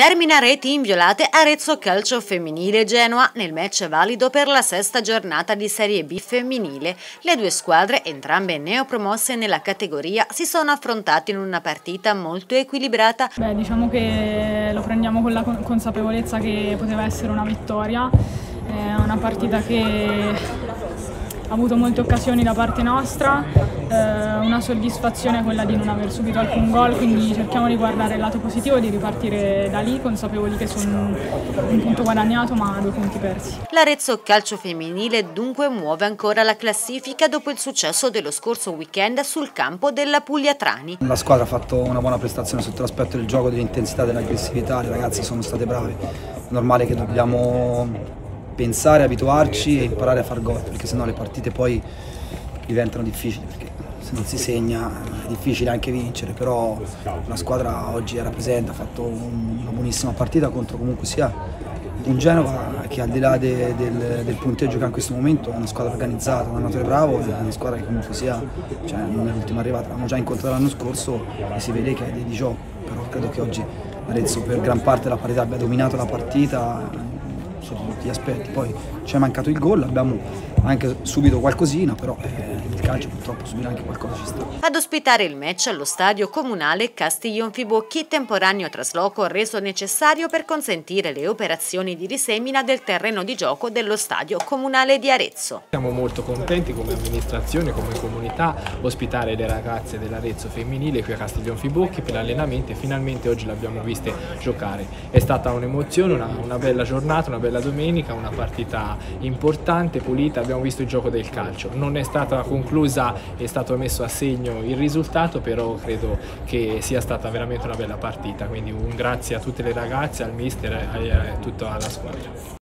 Termina reti inviolate Arezzo Calcio Femminile Genoa nel match valido per la sesta giornata di Serie B femminile. Le due squadre, entrambe neopromosse nella categoria, si sono affrontate in una partita molto equilibrata. Beh, diciamo che lo prendiamo con la consapevolezza che poteva essere una vittoria. È una partita che avuto molte occasioni da parte nostra, eh, una soddisfazione è quella di non aver subito alcun gol, quindi cerchiamo di guardare il lato positivo e di ripartire da lì consapevoli che sono un punto guadagnato ma due punti persi. L'Arezzo Calcio Femminile dunque muove ancora la classifica dopo il successo dello scorso weekend sul campo della Puglia Trani. La squadra ha fatto una buona prestazione sotto l'aspetto del gioco, dell'intensità, dell'aggressività, le ragazze sono state brave, è normale che dobbiamo pensare, abituarci e imparare a far gol, perché sennò le partite poi diventano difficili, perché se non si segna è difficile anche vincere, però la squadra oggi era presente, ha fatto una buonissima partita contro comunque sia un Genova che al di là de, del, del, punteggio che ha in questo momento è una squadra organizzata, un allenatore bravo, è una squadra che comunque sia, cioè non è l'ultima arrivata, l'abbiamo già incontrato l'anno scorso e si vede che è di gioco, però credo che oggi Arezzo per gran parte della parità abbia dominato la partita sotto tutti gli aspetti. Poi ci è mancato il gol, abbiamo anche subito qualcosina, però eh, calcio purtroppo subire anche qualcosa ci sta. Ad ospitare il match allo stadio comunale Castiglion Fibocchi, temporaneo trasloco reso necessario per consentire le operazioni di risemina del terreno di gioco dello stadio comunale di Arezzo. Siamo molto contenti come amministrazione, come comunità, ospitare le ragazze dell'Arezzo femminile qui a Castiglion Fibocchi per l'allenamento e finalmente oggi le abbiamo viste giocare. È stata un'emozione, una, una bella giornata, una bella domenica, una partita importante, pulita, abbiamo visto il gioco del calcio. Non è stata conclusa, è stato messo a segno il risultato, però credo che sia stata veramente una bella partita. Quindi un grazie a tutte le ragazze, al mister e a tutta la squadra.